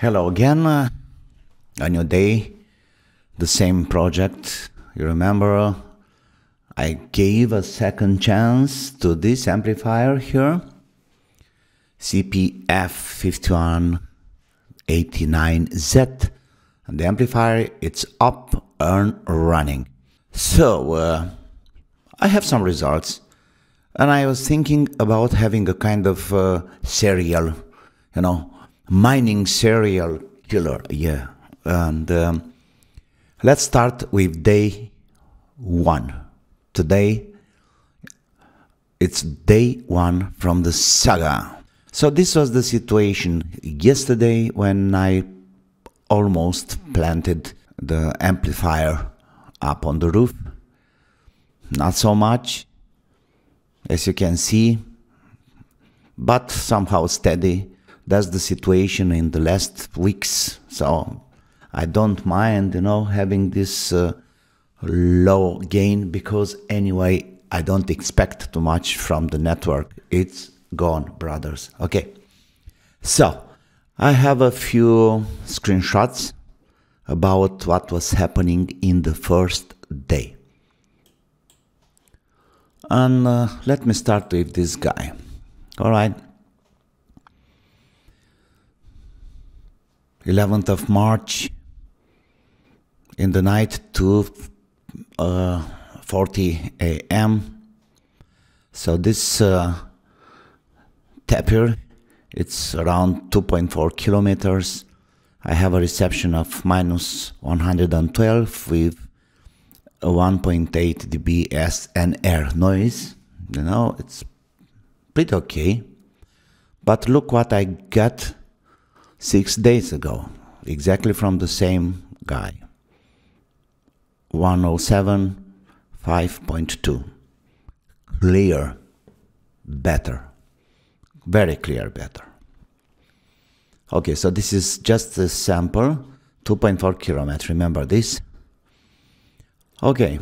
Hello again. Uh, a new day, the same project. You remember I gave a second chance to this amplifier here. SPF5189Z. And the amplifier, it's up and running. So, uh, I have some results. And I was thinking about having a kind of uh, serial, you know, mining serial killer. Yeah. And um, let's start with day one. Today, it's day one from the saga. So, this was the situation yesterday when I almost planted the amplifier up on the roof. Not so much, as you can see, but somehow steady. That's the situation in the last weeks. So I don't mind, you know, having this uh, low gain because anyway, I don't expect too much from the network. It's gone, brothers. Okay. So I have a few screenshots about what was happening in the first day. And uh, let me start with this guy. All right. 11th of March in the night to uh, 40 a.m. So this uh, tapir, it's around 2.4 kilometers. I have a reception of minus 112 with a 1.8 dB SNR noise. You know, it's pretty okay. But look what I got six days ago, exactly from the same guy. 107 5.2. Clear, better. Very clear, better. Okay, so this is just a sample, 2.4 kilometers, remember this? Okay,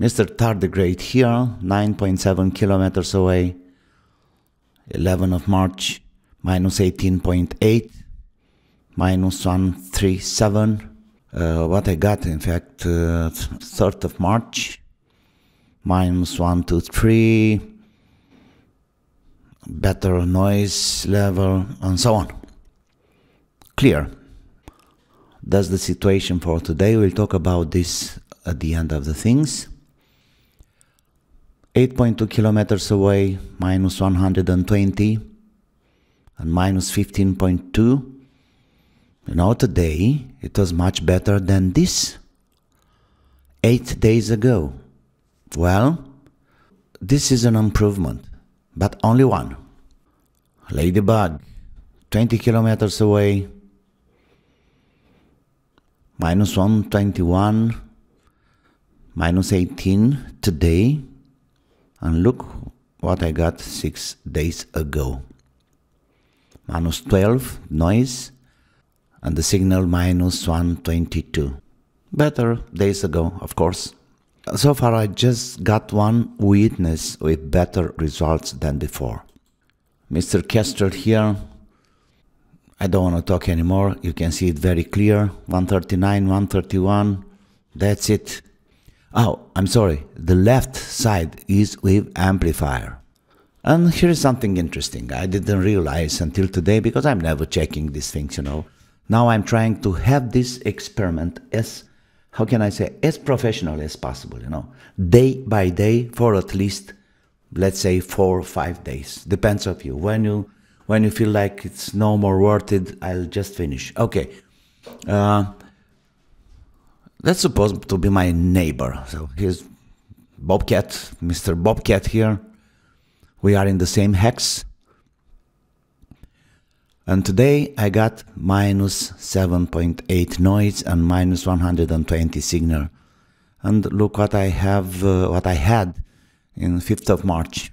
Mr. Tardigrade here, 9.7 kilometers away, 11 of March, minus 18.8, minus 137. Uh, what I got, in fact, uh, 3rd of March, minus 123, better noise level, and so on. Clear. That's the situation for today. We'll talk about this at the end of the things. 8.2 kilometers away, minus 120, and minus 15.2. You know, today it was much better than this eight days ago. Well, this is an improvement, but only one. Ladybug, 20 kilometers away, minus 121, minus 18 today, and look what I got six days ago. Minus 12 noise, and the signal minus 122. Better days ago, of course. So far, I just got one witness with better results than before. Mr. Kester here, I don't want to talk anymore. You can see it very clear 139, 131. That's it. Oh, I'm sorry. The left side is with amplifier. And here is something interesting. I didn't realize until today because I'm never checking these things, you know. Now I'm trying to have this experiment as, how can I say, as professional as possible, you know, day by day for at least, let's say, four or five days. Depends of you. When you when you feel like it's no more worth it, I'll just finish. Okay. Uh, that's supposed to be my neighbor. So here's Bobcat, Mr. Bobcat here. We are in the same hex. And today I got minus 7.8 noise and minus 120 signal. And look what I have, uh, what I had in 5th of March.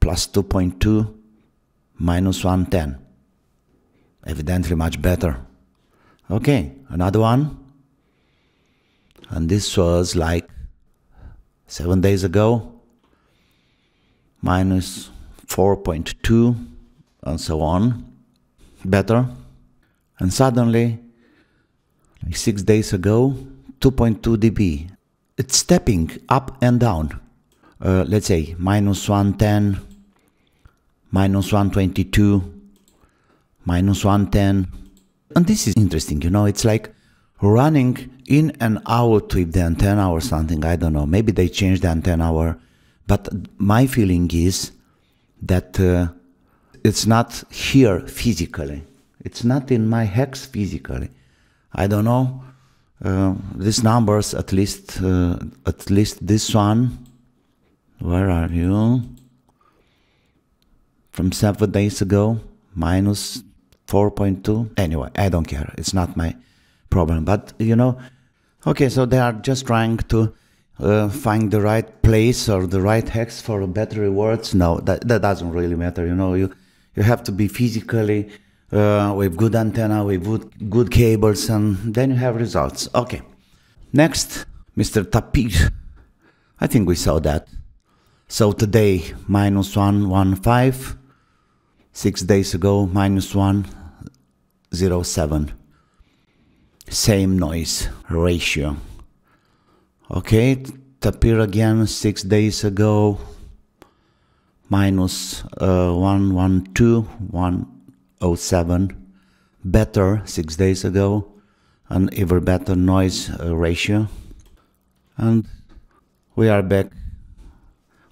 Plus 2.2, minus 110. Evidently much better. Okay, another one. And this was like seven days ago. Minus 4.2 and so on. Better. And suddenly, like six days ago, 2.2 dB. It's stepping up and down. Uh, let's say minus 110, minus 122, minus 110. And this is interesting, you know, it's like running in and out with the antenna or something. I don't know. Maybe they changed the antenna or, but my feeling is that uh, it's not here physically. It's not in my hex physically. I don't know. Uh, these numbers, at least, uh, at least this one. Where are you? From seven days ago, minus 4.2. Anyway, I don't care. It's not my problem. But you know, okay, so they are just trying to uh, find the right place or the right hex for better words. No, that that doesn't really matter. You know, you you have to be physically uh, with good antenna, with good, good cables, and then you have results. Okay. Next, Mr. Tapir. I think we saw that. So today, minus 115. Six days ago, minus 107. Same noise ratio. Okay, Tapir again, six days ago, minus, uh, 112, 107. Better six days ago, an even better noise uh, ratio. And we are back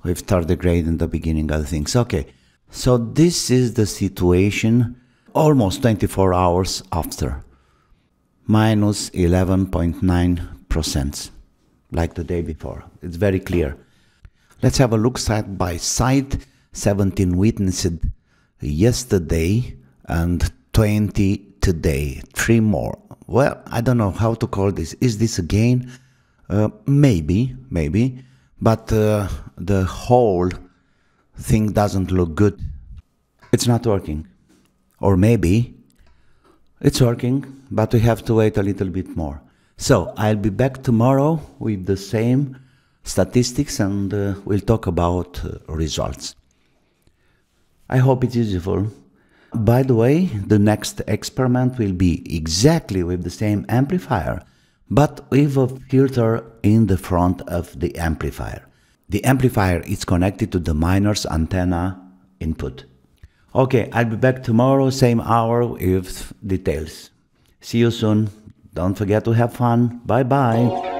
with tardigrade in the beginning of things. Okay, so this is the situation almost 24 hours after, 11.9%, like the day before. It's very clear. Let's have a look side by side. 17 witnessed yesterday and 20 today. Three more. Well, I don't know how to call this. Is this a gain? Uh, maybe, maybe. But uh, the whole thing doesn't look good. It's not working. Or maybe it's working, but we have to wait a little bit more. So I'll be back tomorrow with the same statistics and uh, we'll talk about uh, results. I hope it's useful. By the way, the next experiment will be exactly with the same amplifier, but with a filter in the front of the amplifier. The amplifier is connected to the miner's antenna input. Okay, I'll be back tomorrow, same hour with details. See you soon. Don't forget to have fun. Bye bye.